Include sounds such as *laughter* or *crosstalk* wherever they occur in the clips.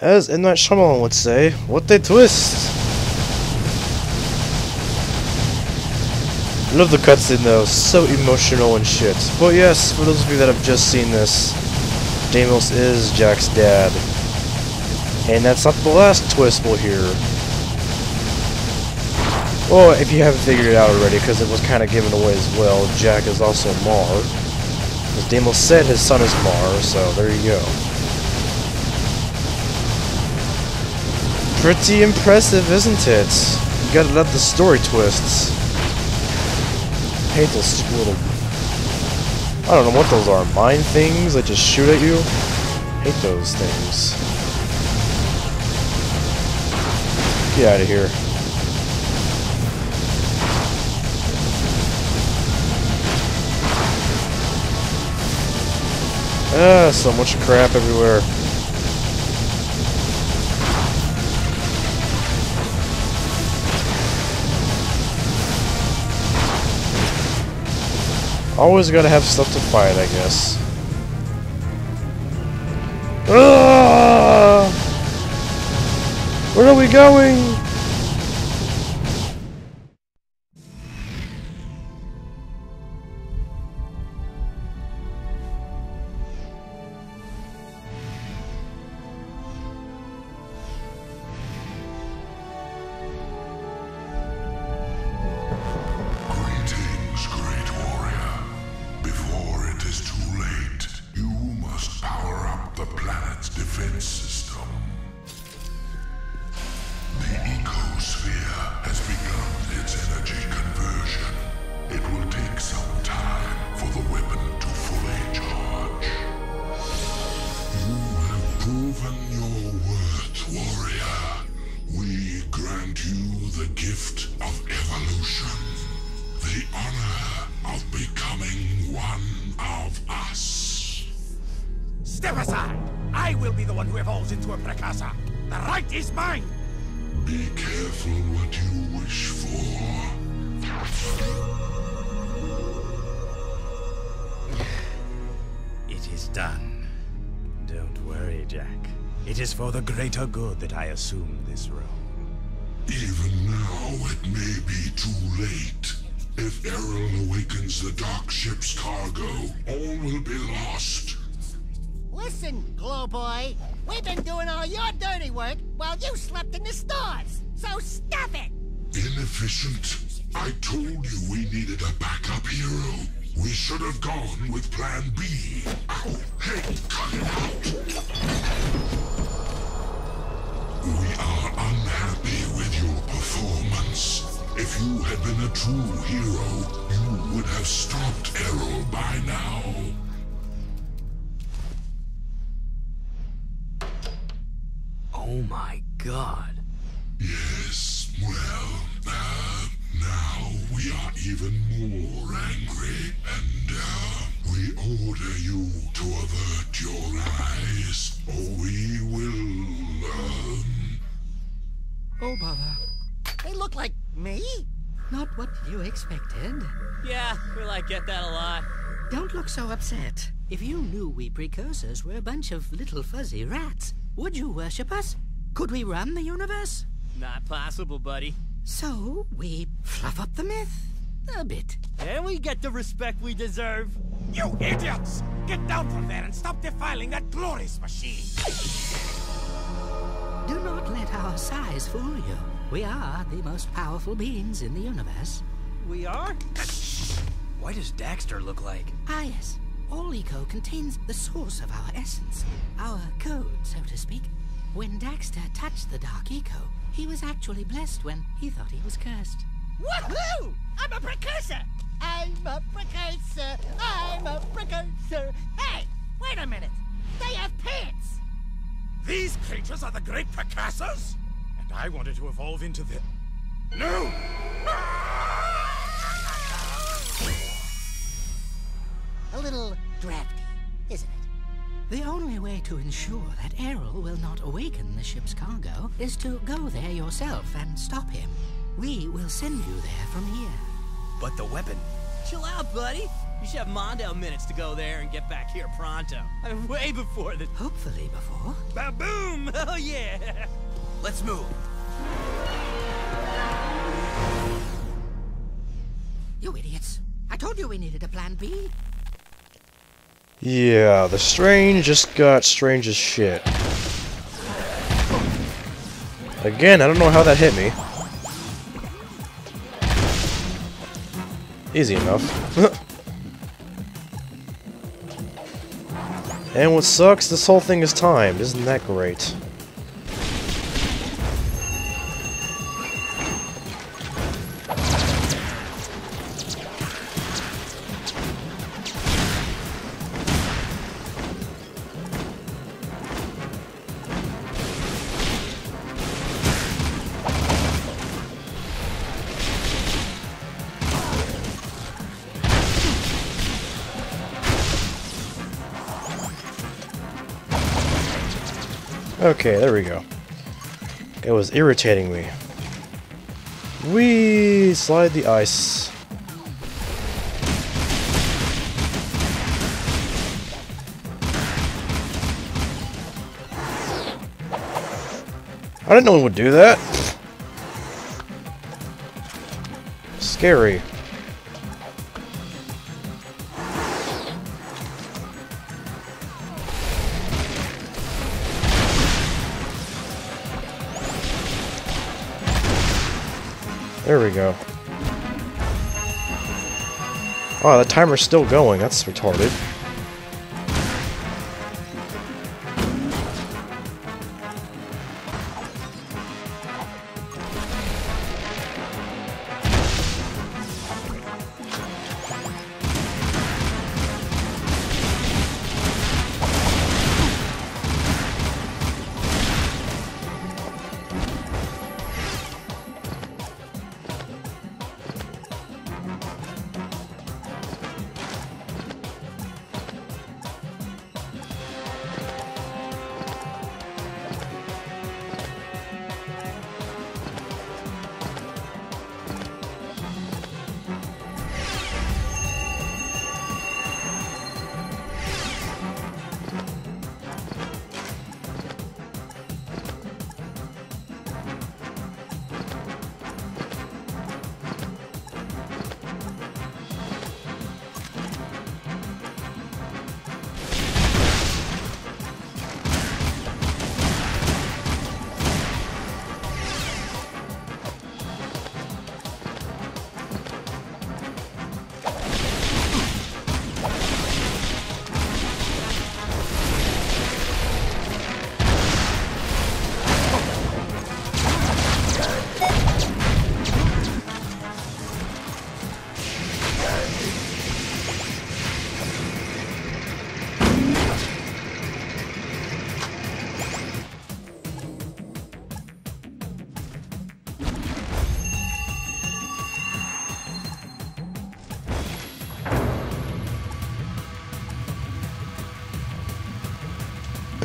As M. Night Shyamalan would say, what they twist! Love the cutscene though, so emotional and shit. But yes, for those of you that have just seen this, Damas is Jak's dad. And that's not the last twist we'll hear. Well, if you haven't figured it out already, because it was kind of given away as well, Jak is also Mar. As Damas said, his son is Mar, so there you go. Pretty impressive, isn't it? You gotta love the story twists. Hate those stupid little... I don't know what those are. Mine things that just shoot at you? Hate those things. Get out of here. Ah, so much crap everywhere. Always gotta have stuff to fight, I guess. Where are we going? I will be the one who evolves into a Precursor. The right is mine! Be careful what you wish for. It is done. Don't worry, Jak. It is for the greater good that I assume this role. Even now, it may be too late. If Errol awakens the dark ship's cargo, all will be lost. Listen, Glow Boy, we've been doing all your dirty work while you slept in the stars. So stop it! Inefficient. I told you we needed a backup hero. We should have gone with Plan B. Ow, hey, cut it out. We are unhappy with your performance. If you had been a true hero, you would have stopped Errol by now. Oh my god. Yes, well, uh, now we are even more angry, and, uh, we order you to avert your eyes, or we will, um... Oh, bother. They look like me? Not what you expected. Yeah, we like get that a lot. Don't look so upset. If you knew we precursors were a bunch of little fuzzy rats, would you worship us? Could we run the universe? Not possible, buddy. So, we fluff up the myth. A bit. And we get the respect we deserve. You idiots! Get down from there and stop defiling that glorious machine! Do not let our size fool you. We are the most powerful beings in the universe. We are? What does Daxter look like? Ah, yes. All eco contains the source of our essence, our code, so to speak. When Daxter touched the Dark Eco, he was actually blessed when he thought he was cursed. Woohoo! I'm a precursor! I'm a precursor! I'm a precursor! Hey! Wait a minute! They have pants! These creatures are the great Precursors? And I wanted to evolve into the... No! A way to ensure that Errol will not awaken the ship's cargo is to go there yourself and stop him. We will send you there from here. But the weapon. Chill out, buddy. You should have Mondale minutes to go there and get back here pronto. I mean, way before the... Hopefully before. Ba-boom! *laughs* Oh, yeah! Let's move. You idiots. I told you we needed a plan B. Yeah, the strange just got strange as shit. Again, I don't know how that hit me. Easy enough. *laughs* and what sucks, this whole thing is timed. Isn't that great? Okay, there we go. It was irritating me. We slide the ice. I didn't know one would do that. Scary. There we go. Oh, the timer's still going. That's retarded.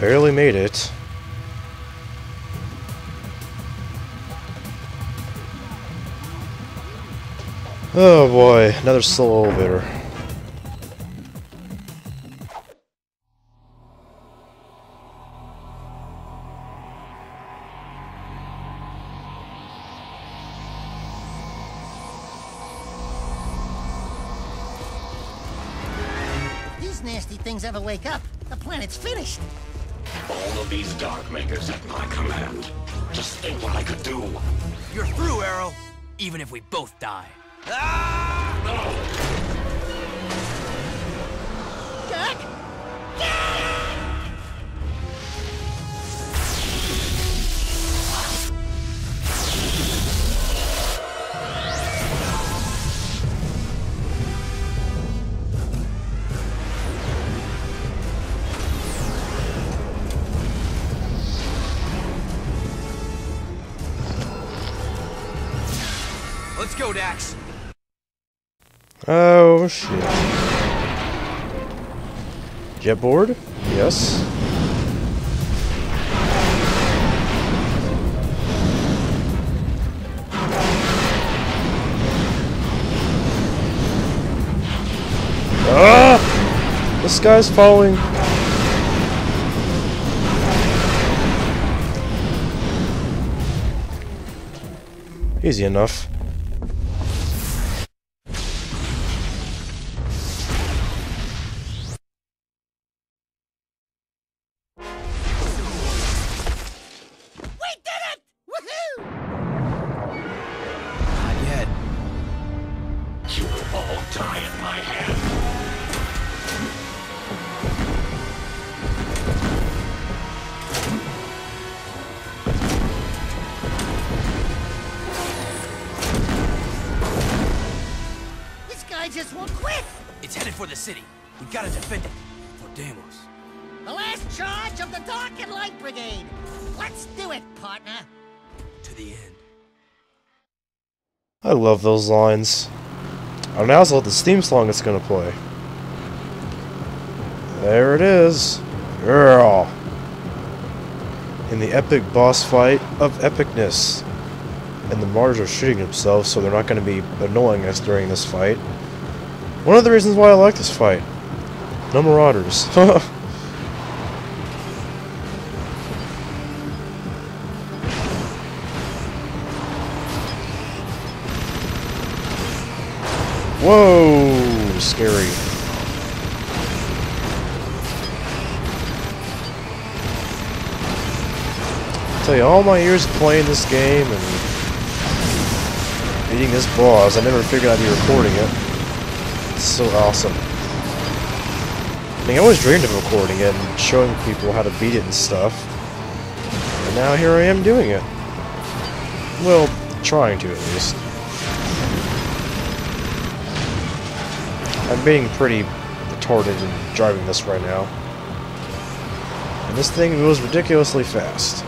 Barely made it. Oh boy, another slow elevator. These nasty things ever wake up, the planet's finished. All of these Dark Makers at my command. Just think what I could do. You're through, Errol. Even if we both die. Ah! Jak! Let's go, Dax. Oh shit. Jetboard? Yes. Ah! This guy's following. Easy enough. This guy just won't quit! It's headed for the city. We gotta defend it. For Damas. The last charge of the Dark and Light Brigade! Let's do it, partner! To the end. I love those lines. Oh, now's what the Steam song it's gonna play. There it is. Girl. In the epic boss fight of epicness. And the Mars are shooting themselves, so they're not gonna be annoying us during this fight. One of the reasons why I like this fight. No Marauders. *laughs* Whoa! Scary. tell you, all my years of playing this game and beating this boss, I never figured I'd be recording it. It's so awesome. I mean, I always dreamed of recording it and showing people how to beat it and stuff. And now here I am doing it. Well, trying to at least. I'm being pretty retarded in driving this right now. And this thing moves ridiculously fast.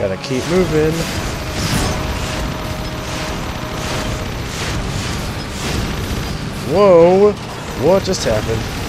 Gotta keep moving. Whoa! What just happened?